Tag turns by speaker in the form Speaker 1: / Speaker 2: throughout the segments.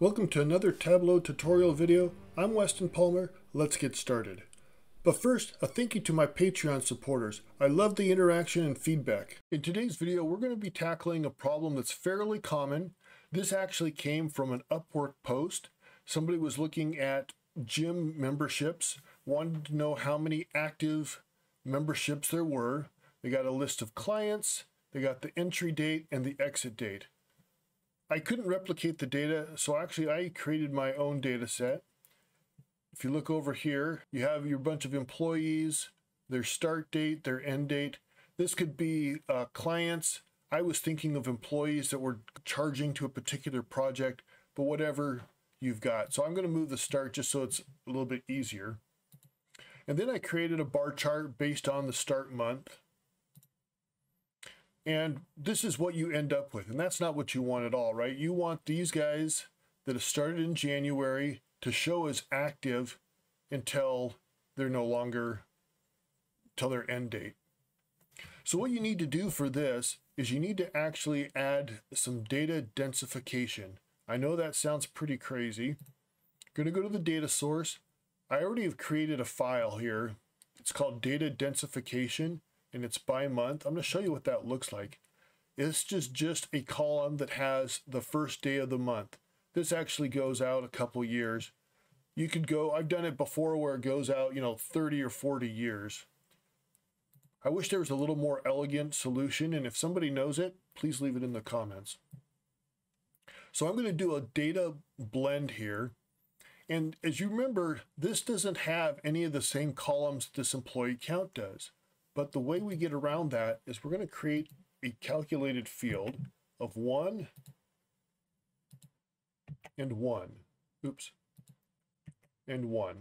Speaker 1: Welcome to another Tableau tutorial video. I'm Weston Palmer. Let's get started. But first, a thank you to my Patreon supporters. I love the interaction and feedback. In today's video, we're going to be tackling a problem that's fairly common. This actually came from an Upwork post. Somebody was looking at gym memberships, wanted to know how many active memberships there were. They got a list of clients, they got the entry date and the exit date. I couldn't replicate the data, so actually I created my own data set. If you look over here, you have your bunch of employees, their start date, their end date. This could be uh, clients. I was thinking of employees that were charging to a particular project, but whatever you've got. So I'm going to move the start just so it's a little bit easier. And then I created a bar chart based on the start month. And this is what you end up with. And that's not what you want at all, right? You want these guys that have started in January to show as active until they're no longer, till their end date. So what you need to do for this is you need to actually add some data densification. I know that sounds pretty crazy. I'm to go to the data source. I already have created a file here. It's called data densification and it's by month. I'm going to show you what that looks like. It's just, just a column that has the first day of the month. This actually goes out a couple years. You could go, I've done it before where it goes out, you know, 30 or 40 years. I wish there was a little more elegant solution, and if somebody knows it, please leave it in the comments. So I'm going to do a data blend here. And as you remember, this doesn't have any of the same columns this employee count does. But the way we get around that is we're going to create a calculated field of 1 and 1. Oops. And 1.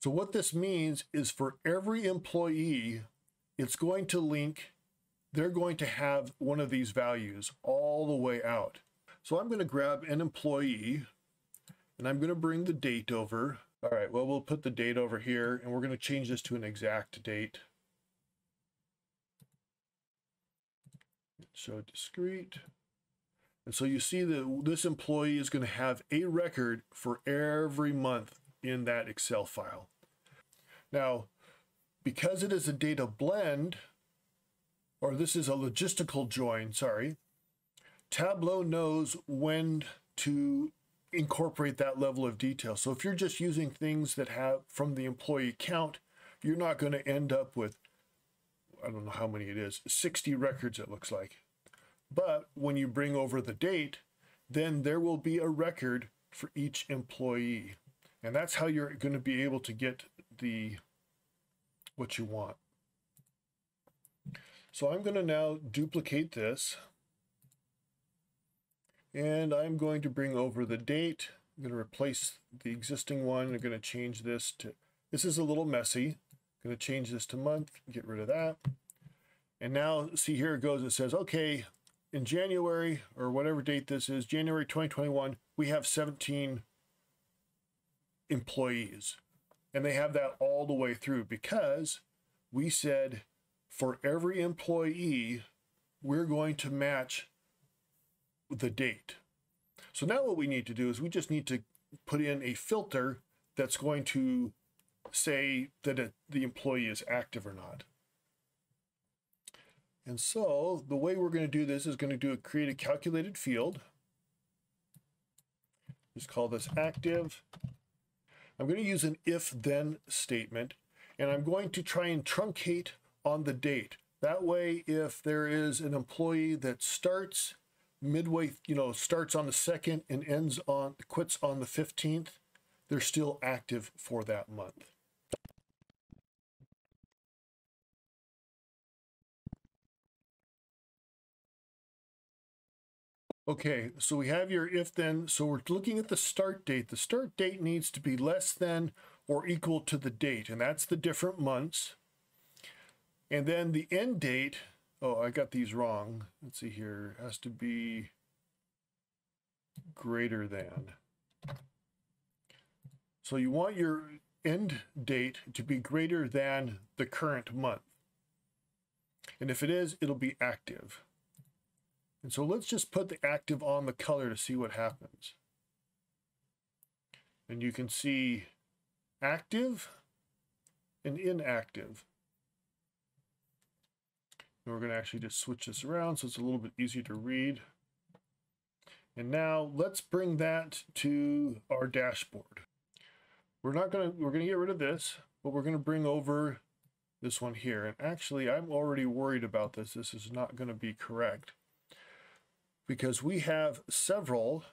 Speaker 1: So what this means is for every employee, it's going to link, they're going to have one of these values all the way out. So I'm going to grab an employee and I'm going to bring the date over. All right, well, we'll put the date over here and we're going to change this to an exact date. Show discrete. And so you see that this employee is going to have a record for every month in that Excel file. Now, because it is a data blend, or this is a logistical join, sorry, Tableau knows when to incorporate that level of detail. So if you're just using things that have from the employee count, you're not going to end up with, I don't know how many it is, 60 records it looks like. But when you bring over the date, then there will be a record for each employee. And that's how you're going to be able to get the what you want. So I'm going to now duplicate this. And I'm going to bring over the date. I'm going to replace the existing one. I'm going to change this to, this is a little messy. I'm going to change this to month, get rid of that. And now see here it goes, it says, okay, in January or whatever date this is, January 2021, we have 17 employees. And they have that all the way through because we said for every employee, we're going to match the date. So now what we need to do is we just need to put in a filter that's going to say that it, the employee is active or not. And so the way we're going to do this is going to do a create a calculated field. Just call this active. I'm going to use an if then statement and I'm going to try and truncate on the date. That way, if there is an employee that starts midway, you know, starts on the second and ends on, quits on the 15th, they're still active for that month. Okay, so we have your if then. So we're looking at the start date. The start date needs to be less than or equal to the date, and that's the different months. And then the end date, oh, I got these wrong. Let's see here, has to be greater than. So you want your end date to be greater than the current month. And if it is, it'll be active. And so let's just put the active on the color to see what happens. And you can see active and inactive. And we're going to actually just switch this around so it's a little bit easier to read. And now let's bring that to our dashboard. We're not going to, we're going to get rid of this, but we're going to bring over this one here. And actually, I'm already worried about this. This is not going to be correct because we have several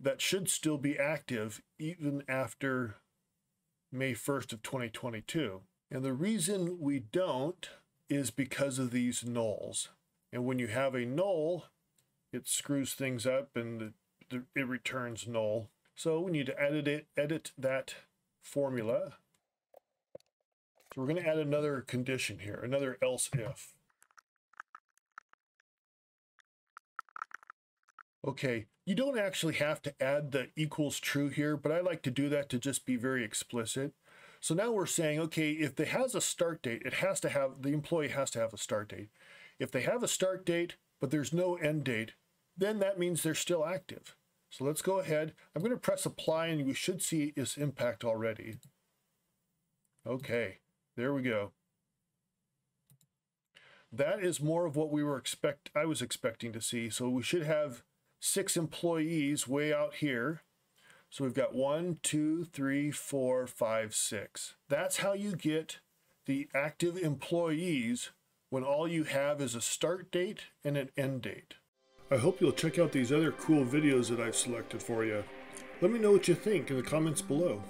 Speaker 1: that should still be active even after May 1st of 2022. And the reason we don't is because of these nulls. And when you have a null, it screws things up and it returns null. So we need to edit it, edit that formula. So we're going to add another condition here, another else if. Okay, you don't actually have to add the equals true here, but I like to do that to just be very explicit. So now we're saying, okay, if it has a start date, it has to have, the employee has to have a start date. If they have a start date, but there's no end date, then that means they're still active. So let's go ahead. I'm going to press apply and we should see this impact already. Okay, there we go. That is more of what we were expect I was expecting to see. So we should have six employees way out here. So we've got one, two, three, four, five, six. That's how you get the active employees when all you have is a start date and an end date. I hope you'll check out these other cool videos that I've selected for you. Let me know what you think in the comments below.